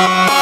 Música